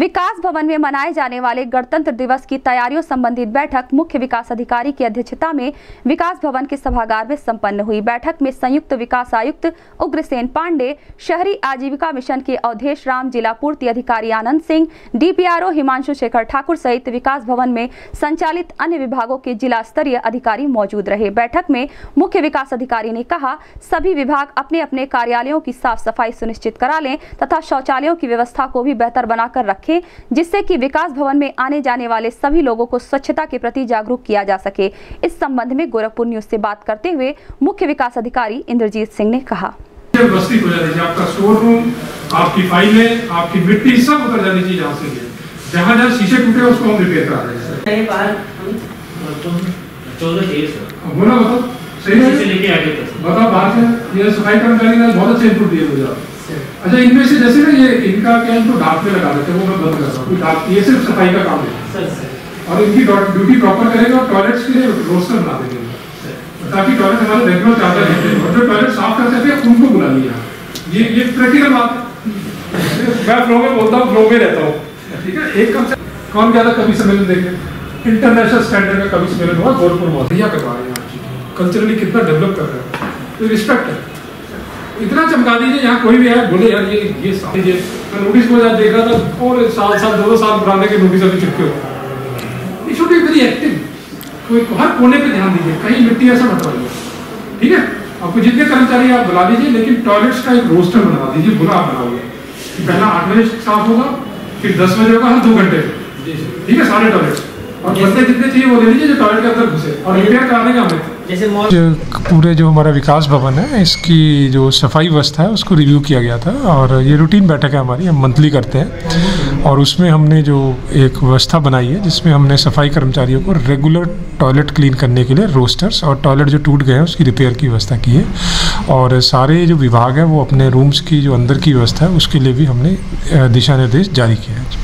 विकास भवन में मनाए जाने वाले गणतंत्र दिवस की तैयारियों संबंधित बैठक मुख्य विकास अधिकारी की अध्यक्षता में विकास भवन के सभागार में संपन्न हुई बैठक में संयुक्त विकास आयुक्त उग्रसेन पांडे, शहरी आजीविका मिशन के अवधेश राम, जिला पूर्ति अधिकारी आनंद सिंह, डीपीआरओ हिमांशु शेखर ठाकुर सहित विकास भवन में संचालित अन्य विभागों के जिला स्तरीय अधिकारी मौजूद रहे। बैठक में मुख्य विकास अधिकारी ने कहा, सभी विभाग अपने अपने कार्यालयों की साफ़ सफ़ाई सुनिश्चित करा लें तथा शौचालयों की व्यवस्था को भी बेहतर बनाकर रखें। जिससे कि विकास भवन में आने जाने वाले सभी लोगों को स्वच्छता के प्रति जागरूक किया जा सके। इस संबंध में गोरखपुर न्यूज़ से बात करते हुए मुख्य विकास अधिकारी इंद्रजीत सिंह ने कहा। व्यवस्थित हो जानी चाहिए आपका स्टोर रूम आपकी फाइलें आपकी मिट्टी सब उतर जानी चाहिए जहाँ से जहाँ जहाँ शीशे टूटे उसको हम रिपेयर करा चाहिए सर। बोला बताओ सही से लेके आगे बताओ बाहर से ये सफ़ाई कर्मचारी ने बहुत अच्छे इनपुट दिए मुझे। आप। अच्छा इनमें से जैसे ना ये इनका क्या इनको डाक में लगा देते हैं वो मैं बंद करता हूँ। डाक ये सिर्फ़ सफ़ाई का काम है। Sir sir. और इनकी ड्यूटी प्रॉपर करेगा और टॉयलेट्स के लिए रोस्टर बना देंगे। ताकि टॉयलेट हमारे रेगुलर चाहते रहते हैं और जो टॉयलेट साफ़ करते थे उनको बुला लिया। ये ये प्रैक्टिकल बात मैं फ्लो में बोलता हूँ फ्लो में रहता हूँ। ठीक है एक कम से कौन गया था? कभी सम्मेलन देखने इंटरनेशनल स्टैंडर्ड का कभी सम्मेलन हुआ? गोरखपुर में भैया करवा रहे हैं आप कल्चरली कितना डेवलप कर रहे हैं। तो रिस्पेक्ट है। इतना चमका दीजिए यहाँ कोई भी है बोले यार ये ये ये मैं नोटिस को जब देख रहा था और साल साल दो दो साल पुराने के नोटिस अभी चिपके हो। ये शुड बी वेरी एक्टिव कोई हर कोने पे ध्यान दीजिए कहीं मिट्टी ऐसा मत डालिए ठीक है? आपको जितने कर्मचारी आप बुला दीजिए लेकिन टॉयलेट्स का एक रोस्टर बना दीजिए बुरा आप बनाओगे। पहला आठ बजे साफ़ होगा फिर दस बजे होगा हर दो घंटे। ठीक है? सारे टॉयलेट्स और बंदे जितने चाहिए वो ले लीजिए जो टॉयलेट के अंदर घुसे। और रिपेयर कराने का हमें जैसे पूरे जो हमारा विकास भवन है, इसकी जो सफ़ाई व्यवस्था है, उसको रिव्यू किया गया था और ये रूटीन बैठक है हमारी, हम मंथली करते हैं। और उसमें हमने जो एक व्यवस्था बनाई है, जिसमें हमने सफ़ाई कर्मचारियों को रेगुलर टॉयलेट क्लीन करने के लिए रोस्टर्स और टॉयलेट जो टूट गए हैं, उसकी रिपेयर की व्यवस्था की है। और सारे जो विभाग हैं, वो अपने रूम्स की, जो अंदर की व्यवस्था है, उसके लिए भी हमने दिशा निर्देश जारी किया है।